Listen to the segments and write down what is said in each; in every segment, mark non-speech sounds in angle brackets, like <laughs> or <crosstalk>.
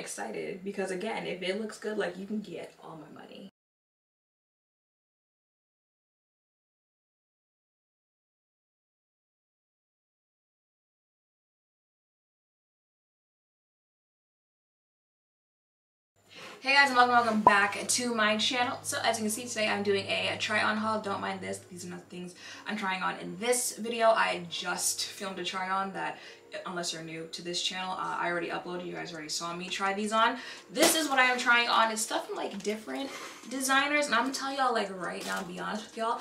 excited because again, if it looks good, like you can get all my money. Hey guys and welcome, welcome back to my channel. So as you can see today I'm doing a, try on haul. Don't mind this, these are not things I'm trying on in this video. I just filmed a try on that unless you're new to this channel, uh, I already uploaded, you guys already saw me try these on. This is what I am trying on. It's stuff from like different designers and I'm gonna tell y'all like right now, be honest with y'all,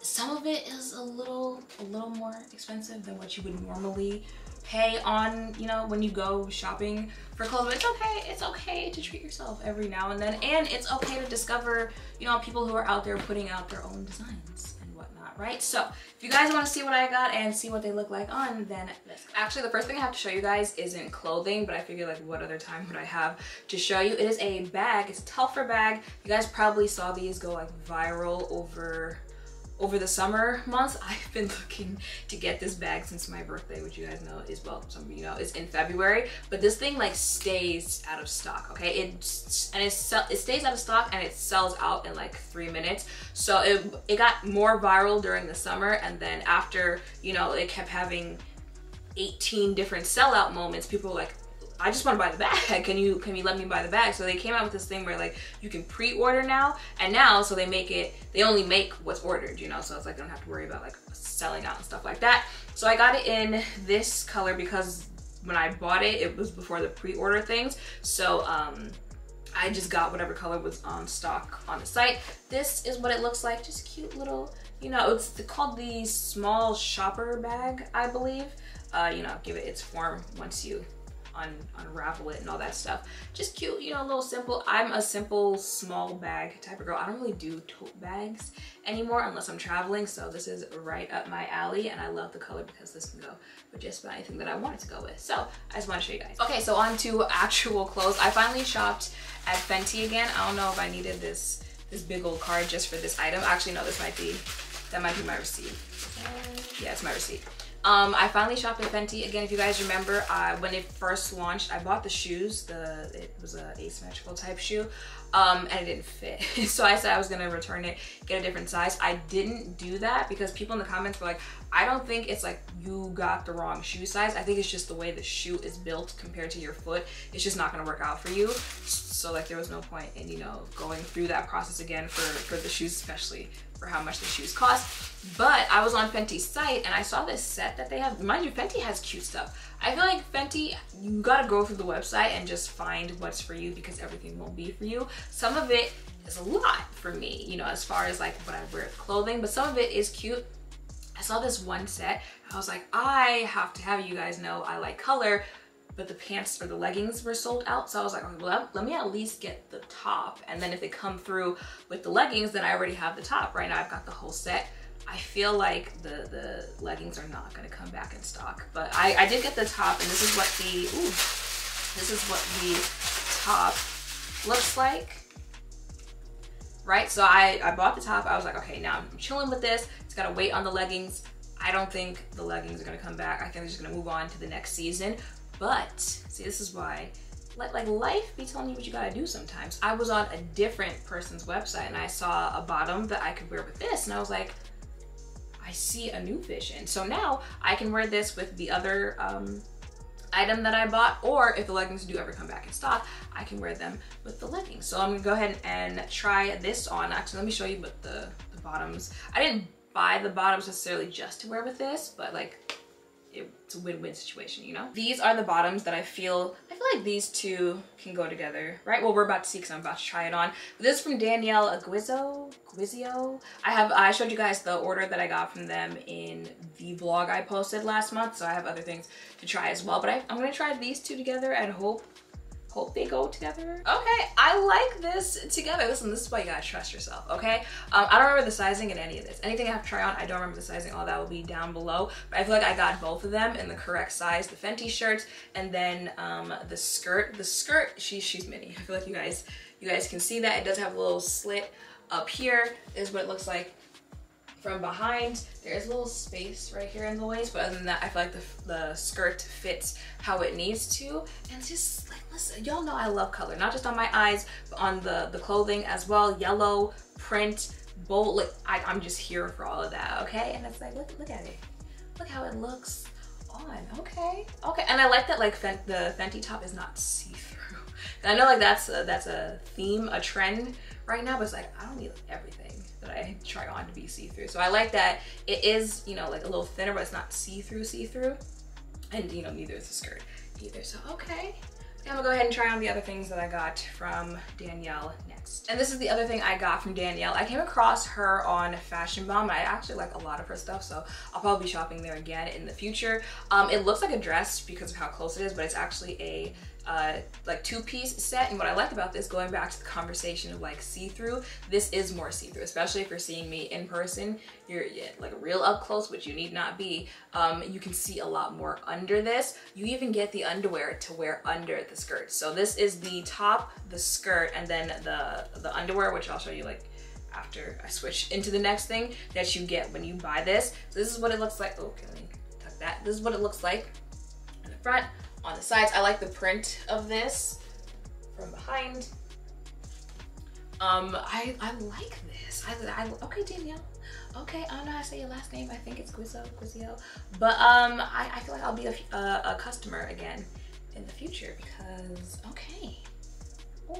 some of it is a little, a little more expensive than what you would normally pay on, you know, when you go shopping for clothes. But it's okay, it's okay to treat yourself every now and then. And it's okay to discover, you know, people who are out there putting out their own designs and whatnot, right? So if you guys want to see what I got and see what they look like on, then let's Actually, the first thing I have to show you guys isn't clothing, but I figured like what other time would I have to show you? It is a bag, it's a Telfar bag. You guys probably saw these go like viral over over the summer months, <laughs> I've been looking to get this bag since my birthday, which you guys know is, well, some of you know, is in February. But this thing like stays out of stock, okay? It, and it, it stays out of stock and it sells out in like three minutes. So it, it got more viral during the summer and then after, you know, it kept having 18 different sellout moments, people were like, I just want to buy the bag. <laughs> Can you can you let me buy the bag? So they came out with this thing where like you can pre-order now, and now so they make it. They only make what's ordered, you know. So it's like I don't have to worry about like selling out and stuff like that. So I got it in this color because when I bought it, it was before the pre-order things. So um, I just got whatever color was on stock on the site. This is what it looks like. Just cute little, you know, it's called the small shopper bag, I believe. Uh, you know, give it its form once you un unravel it and all that stuff. Just cute, you know, a little simple. I'm a simple small bag type of girl. I don't really do tote bags anymore unless I'm traveling. So this is right up my alley and I love the color because this can go with just about anything that I want it to go with. So I just want to show you guys. Okay, so on to actual clothes. I finally shopped at Fenty again. I don't know if I needed this this big old card just for this item. Actually, no, this might be, that might be my receipt. Yeah, it's my receipt. Um, I finally shopped at Fenty. Again, if you guys remember, uh, when it first launched, I bought the shoes. The It was a asymmetrical type shoe, um, and it didn't fit. <laughs> so I said I was gonna return it, get a different size. I didn't do that because people in the comments were like, I don't think it's like you got the wrong shoe size. I think it's just the way the shoe is built compared to your foot. It's just not gonna work out for you. So like there was no point in, you know, going through that process again for, for the shoes, especially for how much the shoes cost. But I was on Fenty's site and I saw this set that they have. Mind you, Fenty has cute stuff. I feel like Fenty, you gotta go through the website and just find what's for you because everything won't be for you. Some of it is a lot for me, you know, as far as like what I wear clothing, but some of it is cute. I saw this one set. I was like, I have to have you guys know I like color, but the pants or the leggings were sold out. So I was like, okay, well, let me at least get the top. And then if they come through with the leggings, then I already have the top. Right now I've got the whole set. I feel like the, the leggings are not gonna come back in stock. But I, I did get the top and this is what the, ooh, this is what the top looks like. Right, so I, I bought the top. I was like, okay, now I'm chilling with this. It's gotta wait on the leggings. I don't think the leggings are gonna come back. I think they're just gonna move on to the next season. But, see, this is why let like life be telling you what you gotta do sometimes. I was on a different person's website and I saw a bottom that I could wear with this and I was like, I see a new vision. So now I can wear this with the other um, item that I bought or if the leggings do ever come back in stock, I can wear them with the leggings. So I'm gonna go ahead and try this on. Actually, let me show you what the, the bottoms, I didn't buy the bottoms necessarily just to wear with this, but like it's a win-win situation, you know? These are the bottoms that I feel, I feel like these two can go together, right? Well, we're about to see because I'm about to try it on. This is from Danielle Aguizzo, Guizio. I have, I showed you guys the order that I got from them in the vlog I posted last month, so I have other things to try as well. But I, I'm gonna try these two together and hope hope they go together. Okay, I like this together. Listen, this is why you gotta trust yourself, okay? Um, I don't remember the sizing in any of this. Anything I have to try on, I don't remember the sizing. All that will be down below. But I feel like I got both of them in the correct size. The Fenty shirts and then um, the skirt. The skirt, she, she's mini. I feel like you guys, you guys can see that. It does have a little slit up here. Is what it looks like from behind. There's a little space right here in the waist, but other than that, I feel like the, the skirt fits how it needs to. And just like, listen, y'all know I love color, not just on my eyes, but on the, the clothing as well. Yellow, print, bold, like, I, I'm just here for all of that, okay? And it's like, look, look at it. Look how it looks on, okay? Okay, and I like that like Fent the Fenty top is not see-through. <laughs> I know like that's a, that's a theme, a trend right now, but it's like, I don't need everything that I try on to be see-through. So I like that it is, you know, like a little thinner, but it's not see-through, see-through. And you know, neither is the skirt either. So, okay. I'm gonna go ahead and try on the other things that I got from Danielle next. And this is the other thing I got from Danielle. I came across her on Fashion Bomb. and I actually like a lot of her stuff, so I'll probably be shopping there again in the future. Um, it looks like a dress because of how close it is, but it's actually a uh, like two-piece set. And what I like about this, going back to the conversation of like see-through, this is more see-through, especially if you're seeing me in person. You're like real up close, which you need not be. Um, you can see a lot more under this. You even get the underwear to wear under the skirt. So this is the top, the skirt, and then the, the underwear, which I'll show you like after I switch into the next thing that you get when you buy this. So this is what it looks like. Oh, okay, let me tuck that. This is what it looks like in the front on the sides. I like the print of this from behind. Um, I, I like this. I, I, okay, Danielle. Okay, I don't know how to say your last name. I think it's Guizzo, Guizio. But um, I, I feel like I'll be a, a, a customer again in the future because, okay.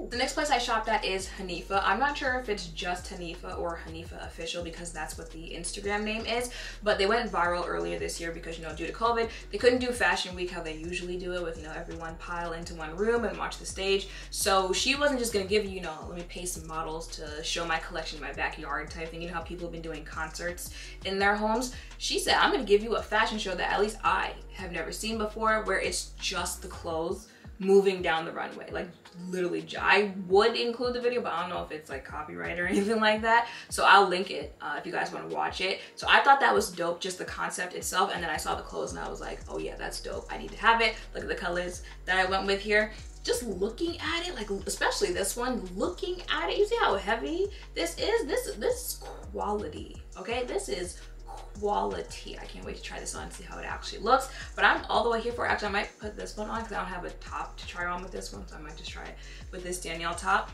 The next place I shopped at is Hanifa. I'm not sure if it's just Hanifa or Hanifa Official because that's what the Instagram name is, but they went viral earlier this year because, you know, due to COVID, they couldn't do Fashion Week how they usually do it with, you know, everyone pile into one room and watch the stage. So she wasn't just gonna give you, you know, let me pay some models to show my collection in my backyard type thing. You know how people have been doing concerts in their homes? She said, I'm gonna give you a fashion show that at least I have never seen before where it's just the clothes moving down the runway. Like literally, I would include the video, but I don't know if it's like copyright or <laughs> anything like that. So I'll link it uh, if you guys want to watch it. So I thought that was dope, just the concept itself. And then I saw the clothes and I was like, oh yeah, that's dope. I need to have it. Look at the colors that I went with here just looking at it like especially this one looking at it you see how heavy this is this this is quality okay this is quality. I can't wait to try this on and see how it actually looks. But I'm all the way here for it. Actually, I might put this one on because I don't have a top to try on with this one. So I might just try it with this Danielle top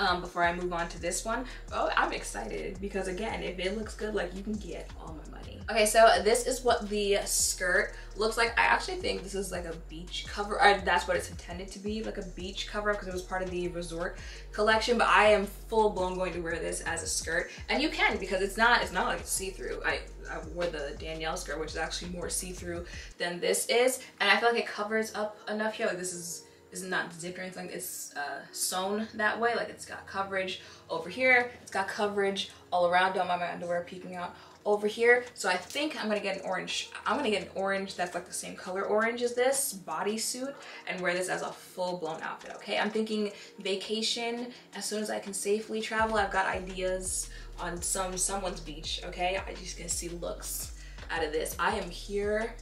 um, before I move on to this one. Oh, I'm excited because again, if it looks good, like you can get all my money. Okay, so this is what the skirt looks like. I actually think this is like a beach cover. that's what it's intended to be, like a beach cover because it was part of the resort collection. But I am full blown going to wear this as a skirt, and you can because it's not it's not like see through. I I wore the Danielle skirt, which is actually more see through than this is, and I feel like it covers up enough here. Like this is is not zipped or anything. It's uh, sewn that way. Like it's got coverage over here. It's got coverage all around. Don't mind my underwear peeking out over here. So I think I'm gonna get an orange. I'm gonna get an orange that's like the same color orange as this bodysuit and wear this as a full blown outfit, okay? I'm thinking vacation as soon as I can safely travel. I've got ideas on some someone's beach, okay? I just gonna see looks out of this. I am here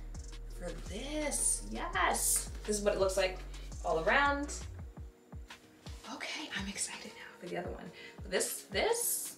for this, yes. This is what it looks like all around. Okay, I'm excited now for the other one. This, this,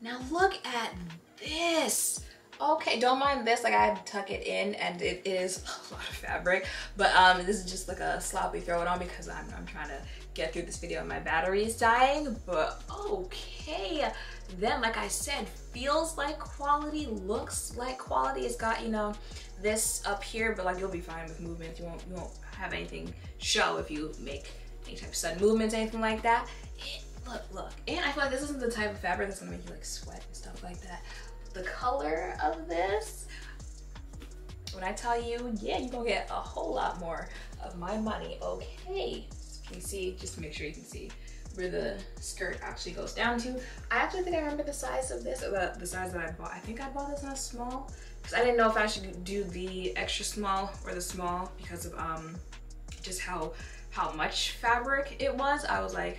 now look at this. Okay, don't mind this, like I tuck it in and it is <laughs> a lot of fabric, but um, this is just like a sloppy throw it on because I'm, I'm trying to get through this video and my battery is dying, but okay. Then, like I said, feels like quality, looks like quality. It's got, you know, this up here, but like you'll be fine with movement. You won't, you won't have anything show if you make any type of sudden movements, anything like that. It, look, look. And I feel like this isn't the type of fabric that's gonna make you like sweat and stuff like that. The color of this, when I tell you, yeah, you're gonna get a whole lot more of my money, okay? Can you see, just make sure you can see where the skirt actually goes down to. I actually think I remember the size of this, the, the size that I bought. I think I bought this in a small, because I didn't know if I should do the extra small or the small because of um just how how much fabric it was. I was like,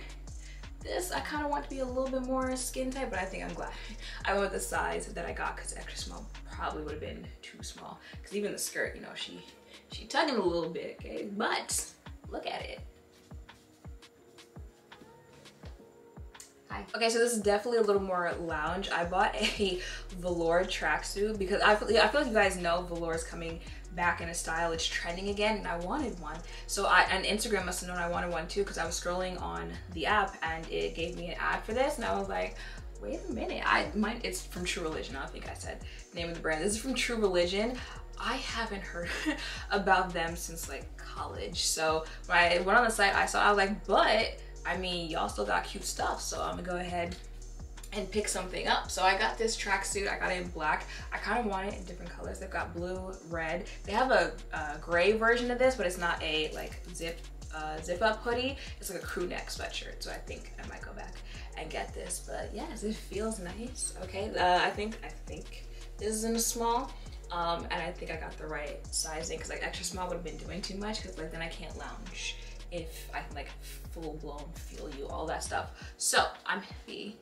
this I kind of want to be a little bit more skin tight, but I think I'm glad <laughs> I went with the size that I got because extra small probably would have been too small. Because even the skirt, you know, she she tugging a little bit, okay? But look at it. Hi. Okay, so this is definitely a little more lounge. I bought a <laughs> velour tracksuit because I feel, I feel like you guys know velour is coming back in a style. It's trending again and I wanted one. So I, and Instagram must have known I wanted one too because I was scrolling on the app and it gave me an ad for this and I was like, wait a minute, I might, it's from True Religion. I think I said name of the brand. This is from True Religion. I haven't heard <laughs> about them since like college. So when I went on the site, I saw, I was like, but I mean, y'all still got cute stuff. So I'm gonna go ahead and pick something up. So I got this tracksuit, I got it in black. I kind of want it in different colors. They've got blue, red. They have a, a gray version of this, but it's not a like zip uh, zip up hoodie. It's like a crew neck sweatshirt. So I think I might go back and get this. But yes, it feels nice. Okay, uh, I think I think this is in a small. Um, and I think I got the right sizing because like extra small would have been doing too much because like then I can't lounge if I can like full blown feel you, all that stuff. So I'm happy.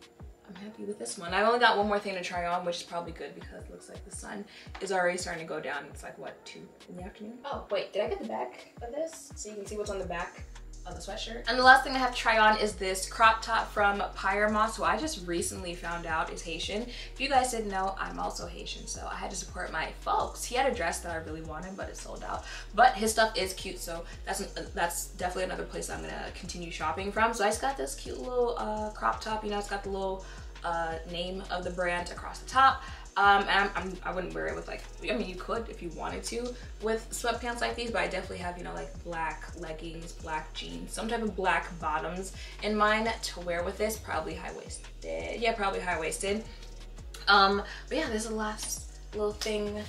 I'm happy with this one. I've only got one more thing to try on, which is probably good because it looks like the sun is already starting to go down. It's like what, two in the afternoon? Oh, wait, did I get the back of this? So you can see what's on the back of the sweatshirt. And the last thing I have to try on is this crop top from Pyer Moss, who I just recently found out is Haitian. If you guys didn't know, I'm also Haitian, so I had to support my folks. He had a dress that I really wanted, but it sold out. But his stuff is cute, so that's that's definitely another place I'm gonna continue shopping from. So I just got this cute little uh, crop top. You know, it's got the little uh, name of the brand across the top. Um, and I'm, I'm, I would not wear it with like, I mean, you could if you wanted to with sweatpants like these, but I definitely have, you know, like black leggings, black jeans, some type of black bottoms in mind to wear with this, probably high-waisted. Yeah, probably high-waisted. Um, but yeah, this is the last little thing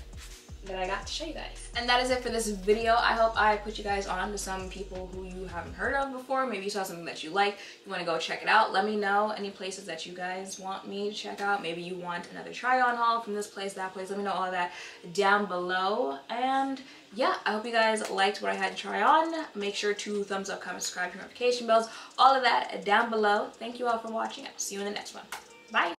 that I got to show you guys. And that is it for this video. I hope I put you guys on to some people who you haven't heard of before. Maybe you saw something that you like, you want to go check it out. Let me know any places that you guys want me to check out. Maybe you want another try on haul from this place, that place. Let me know all that down below. And yeah, I hope you guys liked what I had to try on. Make sure to thumbs up, comment, subscribe, notification bells, all of that down below. Thank you all for watching. I'll see you in the next one. Bye.